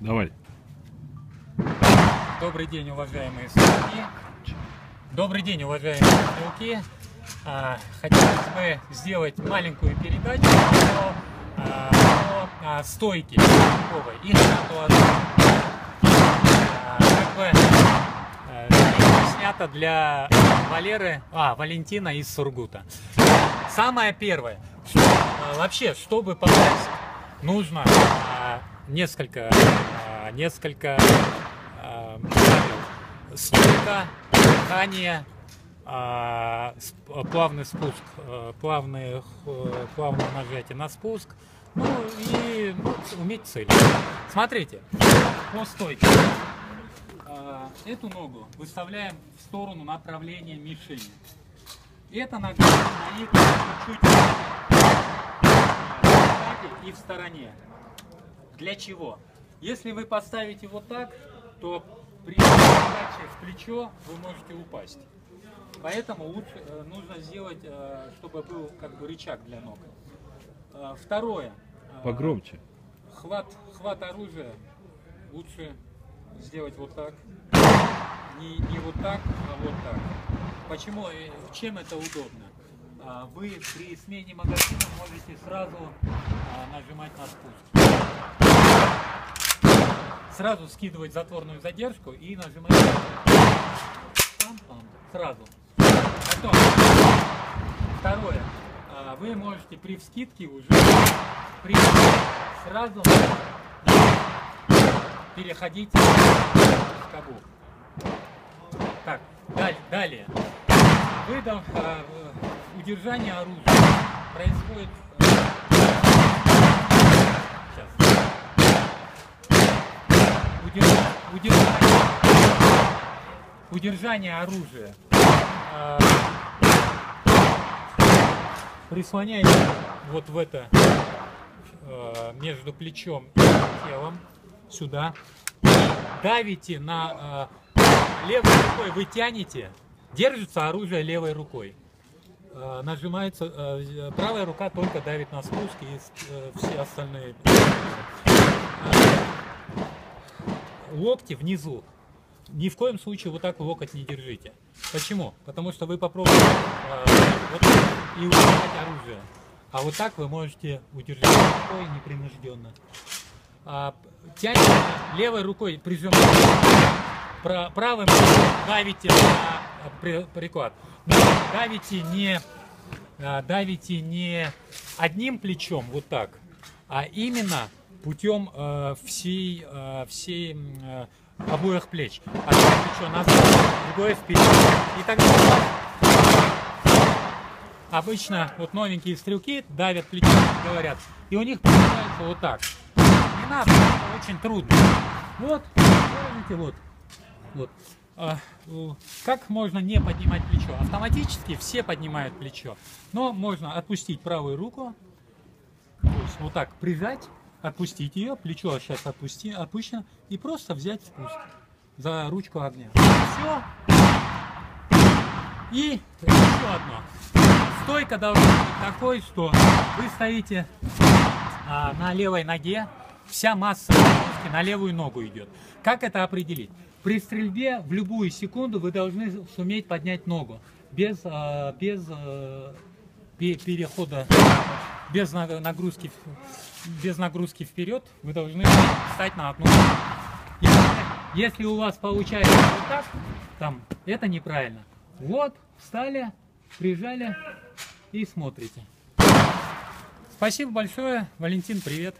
Давай. Добрый день, уважаемые стрелки. Добрый день, уважаемые стрелки. А, хотелось бы сделать маленькую передачу о, а, о, о стойке стрелковой и статуа. А, как бы а, снято для Валеры, а, Валентина из Сургута. Самое первое, что, а, вообще, чтобы попасть, нужно а, несколько, а, несколько а, стойка, дыхание, а, плавный спуск, э, плавный, х- плавное нажатие на спуск, ну и ну, уметь целить. Смотрите, по стойке. Эту ногу выставляем в сторону направления мишени. Эта нога стоит чуть и в стороне. Для чего? Если вы поставите вот так, то при передаче в плечо вы можете упасть. Поэтому лучше э, нужно сделать, э, чтобы был как бы рычаг для ног. Э, Второе. Погромче. Хват, хват оружия лучше сделать вот так. Не, не вот так, а вот так. Почему? Чем это удобно? Вы при смене магазина можете сразу нажимать на спуск. Сразу скидывать затворную задержку и нажимать сразу. Потом, второе. А, Вы можете при вскидке уже при сразу переходить в кабу. Так, далее. далее. Вы а, удержание оружия происходит. э, Сейчас. Удержа- удержание, удержание оружия. а, Прислоняете вот в это э, между плечом и телом сюда. Давите на э, левой рукой, вы тянете, держится оружие левой рукой. Э, нажимается, правая рука только давит на спуск и э, все остальные. Локти внизу. Ни в коем случае вот так локоть не держите. Почему? Потому что вы попробуете э, вот и удержать оружие. А вот так вы можете удержать рукой непринужденно. А, тянете левой рукой прижимаете, пра- правым давите на а, при- приклад. Но давите не, а, давите не одним плечом вот так, а именно путем э, всей, э, всей э, обоих плеч. Одно плечо назад, другое вперед. И тогда обычно вот новенькие стрелки давят плечом, говорят, и у них получается вот так. Не надо, это очень трудно. Вот, видите, вот, вот. А, как можно не поднимать плечо? Автоматически все поднимают плечо, но можно отпустить правую руку, то есть вот так прижать, отпустить ее, плечо сейчас отпусти, опущено, и просто взять спуск за ручку огня. Все. И еще одно. Стойка должна быть такой, что вы стоите а, на левой ноге, вся масса нагрузки на левую ногу идет. Как это определить? При стрельбе в любую секунду вы должны суметь поднять ногу без, а, без а, пе- перехода, без на- нагрузки, без нагрузки вперед. Вы должны встать на одну. Если, если у вас получается вот так, там, это неправильно. Вот, встали, прижали и смотрите. Спасибо большое. Валентин, привет.